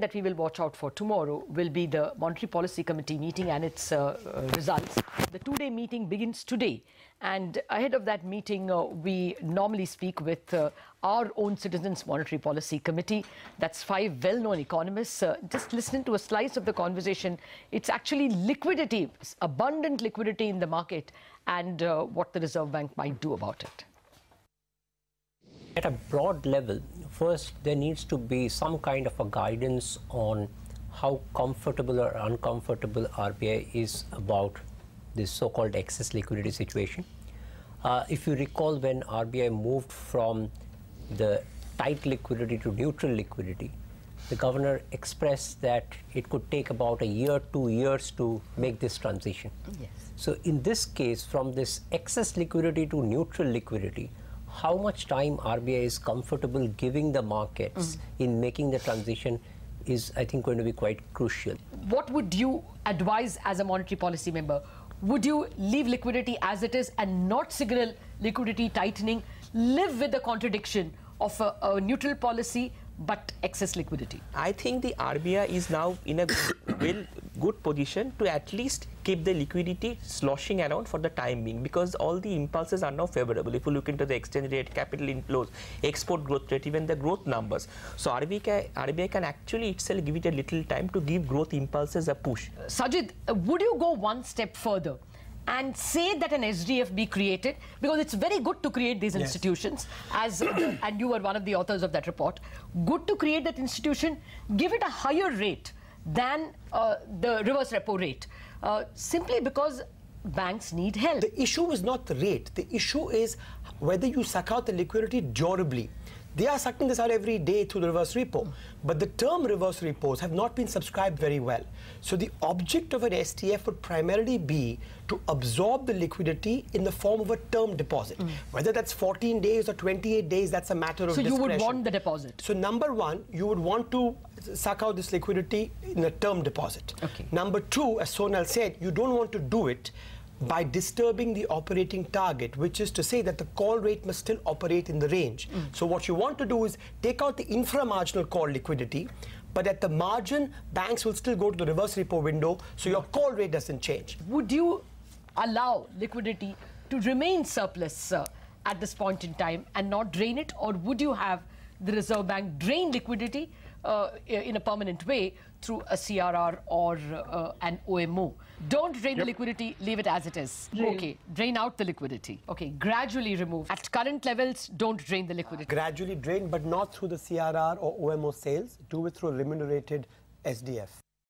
that we will watch out for tomorrow will be the Monetary Policy Committee meeting and its uh, uh, results. The two-day meeting begins today and ahead of that meeting uh, we normally speak with uh, our own Citizens Monetary Policy Committee. That's five well-known economists. Uh, just listening to a slice of the conversation, it's actually liquidity, abundant liquidity in the market and uh, what the Reserve Bank might do about it. At a broad level, first there needs to be some kind of a guidance on how comfortable or uncomfortable RBI is about this so-called excess liquidity situation. Uh, if you recall when RBI moved from the tight liquidity to neutral liquidity, the governor expressed that it could take about a year, two years to make this transition. Yes. So in this case, from this excess liquidity to neutral liquidity, how much time RBI is comfortable giving the markets mm. in making the transition is, I think, going to be quite crucial. What would you advise as a monetary policy member? Would you leave liquidity as it is and not signal liquidity tightening, live with the contradiction of a, a neutral policy but excess liquidity? I think the RBI is now in a well good position to at least keep the liquidity sloshing around for the time being because all the impulses are now favorable. If you look into the exchange rate, capital inflows, export growth rate, even the growth numbers. So RBI can, RBI can actually itself give it a little time to give growth impulses a push. Uh, Sajjid, uh, would you go one step further? and say that an SDF be created because it's very good to create these yes. institutions as and you were one of the authors of that report good to create that institution give it a higher rate than uh, the reverse repo rate. Uh, simply because banks need help. The issue is not the rate. The issue is whether you suck out the liquidity durably they are sucking this out every day through the reverse repo. But the term reverse repos have not been subscribed very well. So the object of an SDF would primarily be to absorb the liquidity in the form of a term deposit. Mm. Whether that's 14 days or 28 days, that's a matter of So discretion. you would want the deposit? So number one, you would want to suck out this liquidity in a term deposit. Okay. Number two, as Sonal said, you don't want to do it by disturbing the operating target, which is to say that the call rate must still operate in the range. Mm. So what you want to do is take out the infra-marginal call liquidity, but at the margin, banks will still go to the reverse repo window, so your call rate doesn't change. Would you allow liquidity to remain surplus uh, at this point in time and not drain it, or would you have the Reserve Bank drain liquidity in a permanent way through a CRR or uh, an OMO. Don't drain yep. the liquidity, leave it as it is. Drain. Okay, drain out the liquidity. Okay, gradually remove. At current levels, don't drain the liquidity. Gradually drain, but not through the CRR or OMO sales. Do it through remunerated SDF.